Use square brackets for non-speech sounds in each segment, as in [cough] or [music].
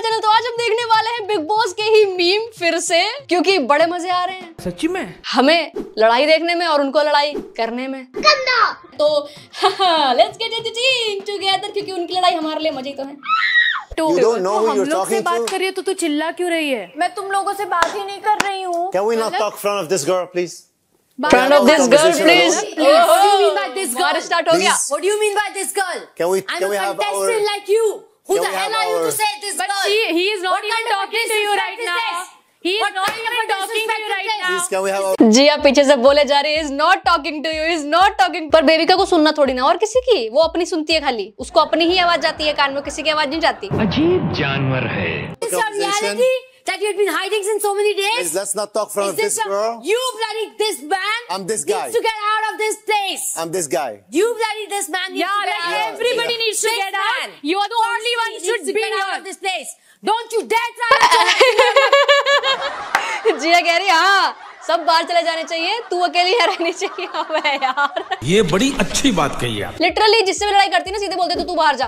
हमारे चैनल तो आज हम देखने वाले हैं बिग बॉस के ही मीम फिर से क्योंकि बड़े मज़े आ रहे हैं। सच्ची में? हमें लड़ाई देखने में और उनको लड़ाई करने में। तो लेट्स गेट इट टुगेदर क्योंकि उनकी लड़ाई हमारे लिए मज़े ही। तो है तो हम लोग से बात to? कर रही है तो तू चिल्ला क्यों रही है? मैं तुम लोगों से बात ही नहीं कर रही हूँ। Can we not talk in front of this girl, please? Front of this girl please What do you mean by this girl? हो गया What do you mean by this girl? Can we- I'm a we have contestant our- like you. Who Can the hell are you to say this But girl? she, he is not What even talking to you right now. He is not even talking to you right now. Can we have our... जी आप पीछे से बोले जा रहे हैं is not talking to you is not talking पर बेबिका को सुनना थोड़ी ना और किसी की वो अपनी सुनती है खाली उसको अपनी ही आवाज़ जाती है कान में किसी की आवाज़ नहीं जाती अजीब जानवर है Is your Conversation. reality that you've been hiding since so many days? Please, let's not talk in front Is of this this your- girl. You bloody this man I'm this needs guy. to get out of this place. I'm this guy. You bloody this man needs Yeah, to get like out. everybody This needs to get out. man You are the only one needs should to be get out here. of this place. Don't you dare try to [laughs] जिया [laughs] कह रही है, हाँ सब बाहर चले जाने चाहिए तू अकेली यहाँ रहनी चाहिए [laughs] अबे यार ये बड़ी अच्छी बात कही आप लिटरली जिससे भी लड़ाई करती है ना सीधे बोलते तो तू बाहर जा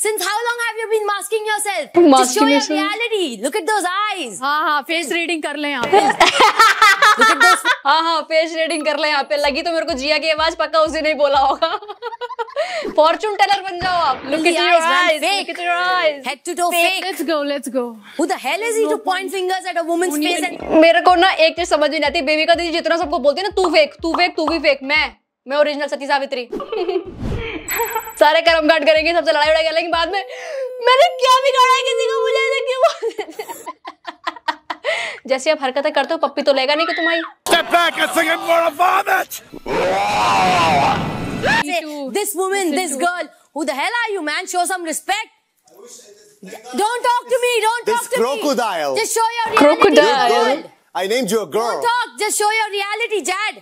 Since how long have you been masking yourself? Masking Just show your reality. Look at those eyes. हाँ हाँ फेस रीडिंग कर ले यहाँ पे Look at those. हाँ हाँ पेज रीडिंग कर ले यहाँ पे लगी तो मेरे को जिया की आवाज़ पक्का उसे नहीं बोला होगा फॉर्चून टेलर बन जाओ आप look at eyes, your. Eyes Fake. Look at your eyes Head to toe fake. Let's go let's go Who the hell is he to point fingers at a woman's face and मेरे को ना एक चीज़ समझ नहीं आती baby का दीदी जितना सबको बोलती है ना तू फेक तू फेक तू भी फेक मैं मैं ओरिजिनल सती सावित्री सारे कर्म काट करेंगे सबसे लड़ाई उड़ाई कर बाद में। मैंने क्या बिगाड़ा है किसी को मुझे क्यों जैसे आप हरकत करते हो पप्पी तो लेगा नहीं कि तुम्हारी। This women this girl who the hell are you man show some respect don't talk to me don't talk to me crocodile just show your crocodile I named you a girl don't talk just show your reality Jad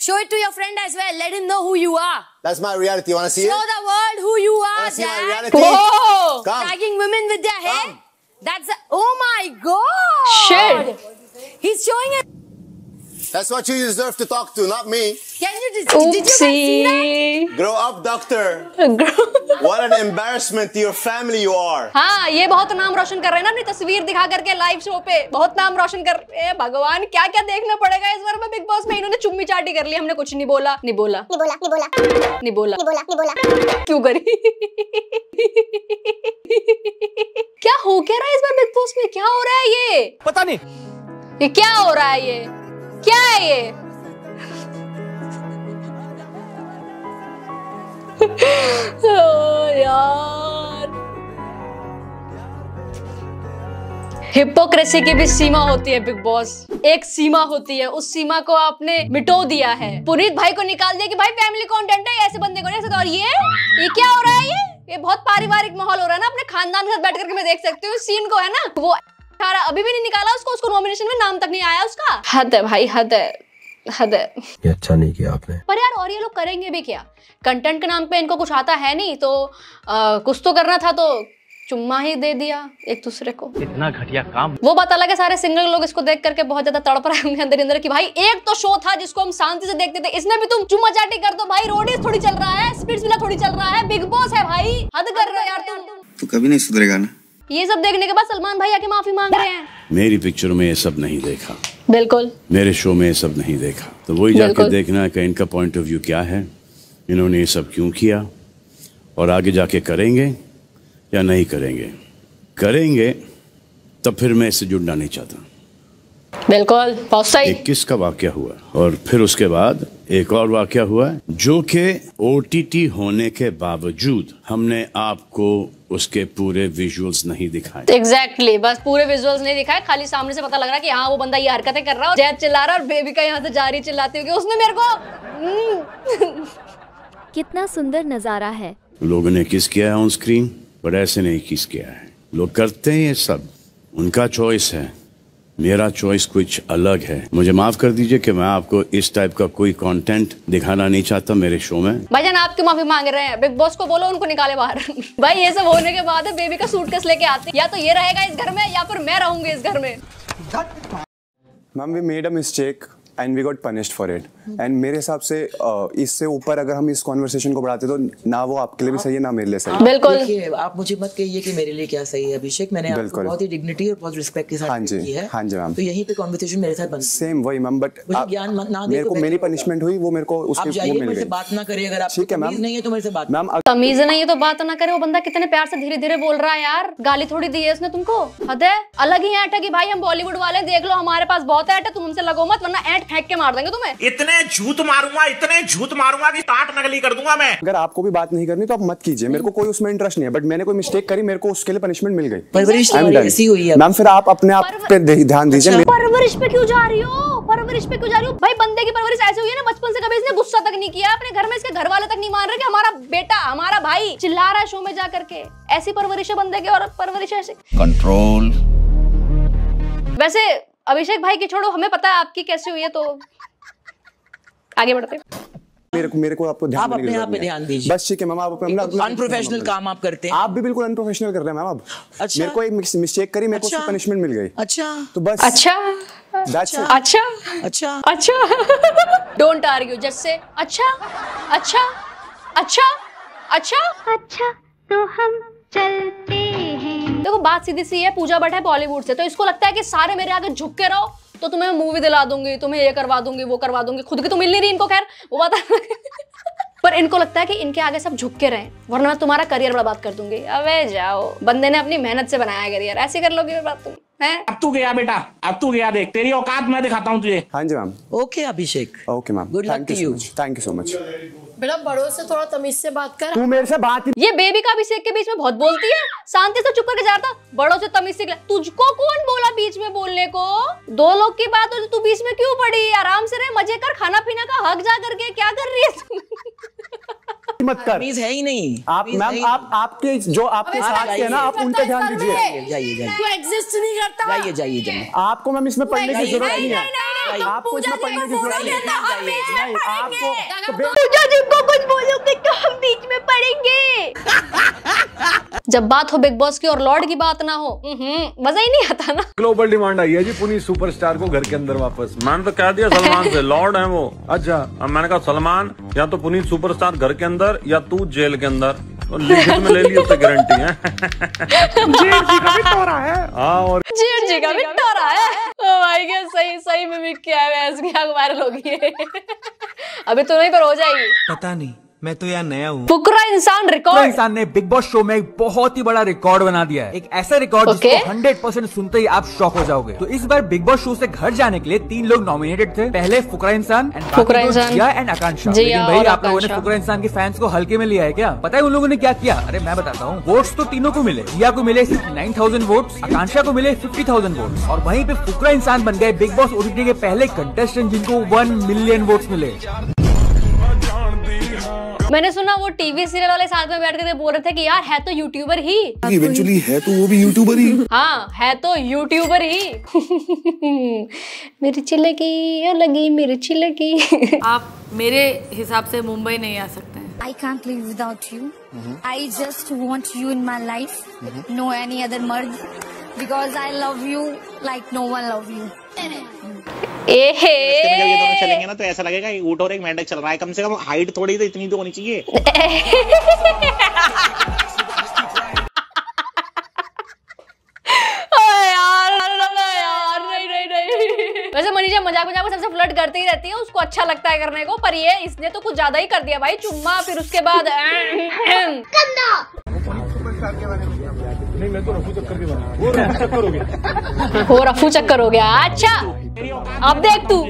show it to your friend as well let him know who you are That's my reality. You wanna see Show it? Show the world who you are, Wanna see my reality? Whoa! Come. Tagging women with their hair. Come. That's a, oh my god. Shit. He's showing it. That's what you deserve to talk to, not me. Can you did, did you guys see that? Grow up, doctor. [laughs] What an embarrassment to your family you are. हाँ ये बहुत नाम रोशन कर रहे हैं ना अपनी तस्वीर दिखा करके लाइव शो पे। बहुत नाम रोशन कर रहे हैं। भगवान क्या क्या देखना पड़ेगा इस बार में बिग बॉस में? इन्होंने चुम्मी चाटी कर ली हमने कुछ नहीं बोला। नहीं बोला। नहीं बोला नहीं बोला। नहीं बोला नहीं बोला नहीं बोला क्यों करी? [laughs] क्या हो क्या रहा है इस बार बिग बॉस में? क्या हो रहा है ये? पता नहीं। ये क्या हो रहा है ये? क्या है ये? यार। हिपोक्रेसी की भी सीमा होती है बिग बॉस एक सीमा होती है, उस सीमा को आपने मिटो दिया है। पुनीत भाई को निकाल दिया कि भाई फैमिली कंटेंट है, ऐसे बंदे को नहीं और ये ये क्या हो रहा है ये? ये बहुत पारिवारिक माहौल हो रहा है ना, अपने खानदान के साथ बैठ करके मैं देख सकती हूँ सीन को, है ना? वो सारा अभी भी नहीं निकाला उसको? उसको नॉमिनेशन में नाम तक नहीं आया उसका? हद है भाई हद है हद है। ये अच्छा नहीं किया आपने। पर यार और ये लोग करेंगे भी क्या? कंटेंट के नाम पे इनको कुछ आता है नहीं तो आ, कुछ तो करना था तो चुम्मा ही दे दिया एक दूसरे को। इतना घटिया काम वो बात अलग है सारे सिंगल लोग इसको देख करके बहुत ज़्यादा तड़प रहे होंगे अंदर अंदर कि भाई एक तो शो था जिसको हम शांति से देखते थे इसमें भी तुम चुम्मा चाटी कर दो भाई रोडीज थोड़ी चल रहा है स्पीड थोड़ी चल रहा है बिग बॉस है भाई। हद कर रहे हो यार तुम। तू कभी नहीं सुधरेगा ना। ये सब देखने के बाद सलमान भाई आके माफ़ी मांग रहे हैं। मेरी पिक्चर में ये सब नहीं देखा। बिल्कुल। मेरे शो में ये सब नहीं देखा। तो वही जाके। देखना है कि इनका पॉइंट ऑफ़ व्यू क्या है। इन्होंने ये सब क्यों किया? और आगे जाके करेंगे या नहीं करेंगे? करेंगे तब फिर मैं इससे जुड़ना नहीं चाहता। बिल्कुल बहुत सही। इक्कीस का वाक्य हुआ और फिर उसके बाद एक और वाक्य हुआ जो कि ओटीटी होने के बावजूद हमने आपको उसके पूरे विजुअल्स नहीं दिखाए। एग्जैक्टली exactly, बस पूरे विजुअल्स नहीं दिखाए खाली सामने से पता लग रहा है कि हाँ वो बंदा ये हरकतें कर रहा है और जैद चिल्ला रहा है और बेबी का यहाँ से जारी चिल्लाती होगी उसने मेरे को हम्म, [laughs] कितना सुंदर नज़ारा है। लोगों ने किस किया है ऑन स्क्रीन पर ऐसे नहीं किस किया है। लोग करते हैं ये सब उनका चॉइस है। मेरा चॉइस कुछ अलग है। मुझे माफ़ कर दीजिए कि मैं आपको इस टाइप का कोई कंटेंट दिखाना नहीं चाहता मेरे शो में। भाईजान आप क्यों माफ़ी मांग रहे हैं? बिग बॉस को बोलो उनको निकाले बाहर। [laughs] भाई ये सब होने के बाद बेबी का सूट कस लेके आते या तो ये रहेगा इस घर में या फिर मैं रहूँगी इस घर में। Ma'am we made a mistake and we got punished for it and मेरे हिसाब से इससे ऊपर अगर हम इस कॉन्वर्सेशन को बढ़ाते तो ना वो आपके लिए भी सही है ना मेरे लिए सही बिल्कुल। आप मुझे मत कहिए कि मेरे लिए क्या सही है अभिषेक। मैंने आपको बिल्कुल। बहुत ही डिग्निटी और बहुत रिस्पेक्ट के साथ हाँ जी, की है। हाँ जी, मैम। तो यहीं पे कॉन्वर्सेशन मेरे साथ बंद सेम वही मैम बट ज्ञान ना मेरे तो को मेरी पनिशमेंट हुई वो मेरे को उसकी वो मिल गई। बात ना करिए अगर आप ठीक है, मैम। नहीं है तो मेरे से बात मैम तमीज नहीं है तो बात ना करे वो बंदा कितने प्यार से धीरे धीरे बोल रहा है यार। गाली थोड़ी दी है उसने तुमको। हद है? अलग ही ऐट है कि भाई हम बॉलीवुड वाले देख लो हमारे पास बहुत ऐट है तुम हमसे लगो मत वरना ऐट फेंक के मार देंगे तुम्हें। इतने झूठ मारूँगा इतने झूठ मारूँगा कि टाट नकली कर दूँगा मैं। अगर आपको भी बात नहीं करनी तो आप मत कीजिए। मेरे को कोई उसमें इंटरेस्ट नहीं है बट मैंने कोई मिस्टेक करी मेरे को उसके लिए पनिशमेंट मिल गई। परवरिश done. ऐसी हुई है। मैम फिर आप अपने आप पे ध्यान दीजिए। मेरे- परवरिश पे क्यों जा रही हो? परवरिश पे क्यों जा रही हो? भाई बंदे की परवरिश ऐसे हुई है ना बचपन से कभी इसने गुस्सा तक नहीं किया। अपने घर में इसके घर वाले तक नहीं मान रहे कि हमारा बेटा हमारा भाई चिल्ला रहा है शो में जा करके ऐसी परवरिश है बंदे की और परवरिश ऐसी। कंट्रोल वैसे अभिषेक भाई की छोड़ो हमें पता है आपकी कैसी हुई है तो आगे बढ़ते हैं। मेरे को मेरे को आपको ध्यान आप अपने आप पे ध्यान दीजिए। बस ठीक है मैम आप अपना अनप्रोफेशनल काम आप करते हैं आप भी बिल्कुल अनप्रोफेशनल कर रहे हैं मैम अब अच्छा। मेरे को एक मिस्टेक करी मेरे को अच्छा। पनिशमेंट मिल गई अच्छा तो बस अच्छा it. अच्छा अच्छा अच्छा डोंट आर्ग्यू जस्ट से अच्छा अच्छा अच्छा अच्छा अच्छा तो हम चलते हैं देखो बात सीधी सी है पूजा भट्ट है बॉलीवुड से तो इसको लगता है कि सारे मेरे आगे झुक के रहो तो तुम्हें मूवी दिला दूँगी तुम्हें ये करवा दूँगी वो करवा दूँगी खुद की तो मिल नहीं रही इनको खैर वो बात पर इनको लगता है कि इनके आगे सब झुक के रहें वरना मैं तुम्हारा करियर बर्बाद कर दूँगी। अबे जाओ बंदे ने अपनी मेहनत से बनाया करियर ऐसे कर लोगे बात तुम हैं? अब तू गया बेटा अब तू गया देख तेरी औकात मैं दिखाता हूँ तुझे। हाँ जी ma'am. Okay Abhishek. Okay ma'am. Good luck thank you so much thank you so much बेटा बड़ों से थोड़ा तमीज से बात कर। तू मेरे से बात ही ये बेबी का अभिषेक के बीच में बहुत बोलती है। शांति से चुप करके जाता बड़ों से तमीज ले तुझको कौन बोला बीच में बोलने को? दो लोग की बात हो तो तू बीच में क्यों पड़ी? आराम से रहे मज़े कर खाना पीना का हक जा करके। क्या कर रही है मत कर। है ही नहीं। आप मैम आप आपके जो आपके साथ है ना आप उन पे ध्यान दीजिए। जाइए जाइए एग्जिस्ट नहीं करता। जाइए जाइए जाइए। आपको मैम इसमें पढ़ने की ज़रूरत नहीं, है। आपको इसमें पढ़ने की ज़रूरत नहीं है। आपको तो कुछ बोलोगे तो हम बीच में पड़ेंगे। जब बात हो बिग बॉस की और लॉर्ड की बात ना हो हम्म, मज़ा ही नहीं आता ना। ग्लोबल डिमांड आई है जी पुनी सुपरस्टार को घर के अंदर वापस। मैंने तो कह दिया सलमान से लॉर्ड है वो। अच्छा। अब मैंने कहा सलमान या तो पुनीत सुपरस्टार घर के अंदर या तू जेल के अंदर। तो लिखित में ले ली उससे गारंटी है। [laughs] जेल जी का भी तोरा है। हाँ और जेठ जी का भी टोरा है। भाई क्या सही सही में किया भैंस की आग वायरल होगी है [laughs] अभी तो नहीं, पर हो जाएगी। पता नहीं। मैं तो यहाँ नया हूँ। फुकरा इंसान रिकॉर्ड इंसान ने बिग बॉस शो में एक बहुत ही बड़ा रिकॉर्ड बना दिया है। एक ऐसा रिकॉर्ड Okay. जिसको 100 परसेंट सुनते ही आप शॉक हो जाओगे। तो इस बार बिग बॉस शो से घर जाने के लिए तीन लोग नॉमिनेटेड थे। पहले फुकरा इंसान बाकी फुकरा इंसान। जिया एंड आकांक्षा। लेकिन भाई आप लोगों ने फुकरा इंसान के फैंस को हल्के में लिया है क्या? पता है उन लोगों ने क्या किया? अरे मैं बताता हूँ। वोट्स तो तीनों को मिले। जिया को मिले सिर्फ़ नाइन थाउज़ेंड वोट आकांक्षा को मिले फिफ्टी थाउज़ेंड वोट और वहीं पे फुकरा इंसान बन गए बिग बॉस ओटीटी के पहले कंटेस्टेंट जिनको वन मिलियन वोट मिले। मैंने सुना वो टीवी सीरियल वाले साथ में बैठ के बोल रहे थे कि यार है तो यूट्यूबर ही इवेंचुअली है तो वो भी यूट्यूबर ही हाँ है तो यूट्यूबर ही मिर्ची लगी लगी मिर्ची लगी आप मेरे हिसाब से मुंबई नहीं आ सकते हैं I can't live without you. Mm -hmm. I just want you in my life. mm -hmm. No any other mard. Because I love you like no one love you. ए हे ये दोनों चलेंगे ना तो ऐसा लगेगा एक ऊँट और एक मेंढक चल रहा है। कम से कम हाइट थोड़ी तो इतनी तो होनी चाहिए। [laughs] अरे यार अरे यार। नहीं नहीं नहीं। वैसे मनीषा मज़ाक मज़ाक में सबसे फ्लर्ट करती ही रहती है उसको अच्छा लगता है करने को पर ये इसने तो कुछ ज़्यादा ही कर दिया भाई चुम्मा फिर उसके बाद [laughs] हो। रफू चक्कर हो गया। अच्छा अब देख तू।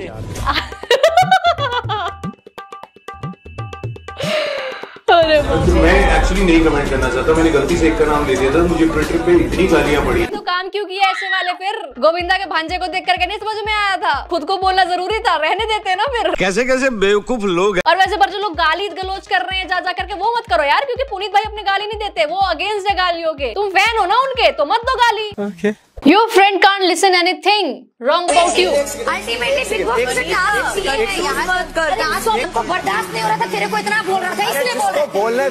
अरे मैं एक्चुअली नहीं कमेंट करना चाहता मैंने गलती से एक का नाम ले दिया था मुझे ट्विटर पे इतनी गालियाँ पड़ी। तो काम क्यों किया ऐसे वाले फिर? गोविंदा के भांजे को देख करके नहीं समझ में आया था? खुद को बोलना ज़रूरी था रहने देते ना फिर। कैसे कैसे बेवकूफ़ लोग हैं। और वैसे पर जो लोग गाली गलोच कर रहे हैं जा जा करके वो मत करो यार क्योंकि पुनीत भाई अपनी गाली नहीं देते वो अगेंस्ट है गालियों के। तुम फ़ैन हो ना उनके तो मत दो गाली। Your friend can't listen anything wrong about you है बर्दाश्त नहीं हो रहा था तेरे को इतना बोल रहा था इसलिए बोल। रहा है,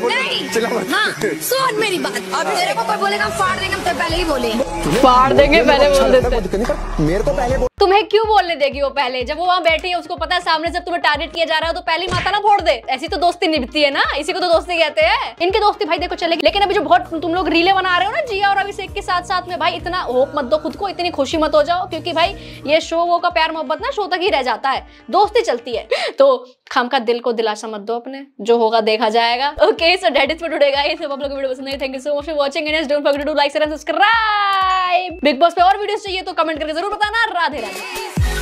नहीं। चलो मत। हाँ सुन मेरी बात। अब तेरे को कोई बोलेगा हम फाड़ देंगे हम तो पहले ही बोले। फाड़ देंगे पहले बोल देते। मेरे को पहले बोल- तुम्हें क्यों बोलने देगी वो पहले? जब वो वहाँ बैठी है, उसको पता है सामने जब तुम्हें टारगेट किया जा रहा है तो पहली माता ना फोड़ दे। ऐसी तो दोस्ती निभती है ना? इसी को तो दोस्ती कहते हैं। इनकी दोस्ती भाई देखो चलेगी। लेकिन अभी जो बहुत तुम लोग रीले बना रहे हो ना, जिया और अभिषेक के साथ साथ में, भाई इतना होप मत दो खुद को, इतनी खुशी मत हो जाओ, क्योंकि भाई ये शो, वो का प्यार मोहब्बत ना शो तक ही रह जाता है। दोस्ती चलती है। तो खाम का दिल को दिलासा मत दो अपने। जो होगा देखा जाएगा। Okay so that is for today guys आप लोगों वीडियो पसंद आई thank you so much for watching and don't forget to like share and subscribe Bigg Boss पे और वीडियोस चाहिए तो कमेंट करके ज़रूर बताना। राधे। Please.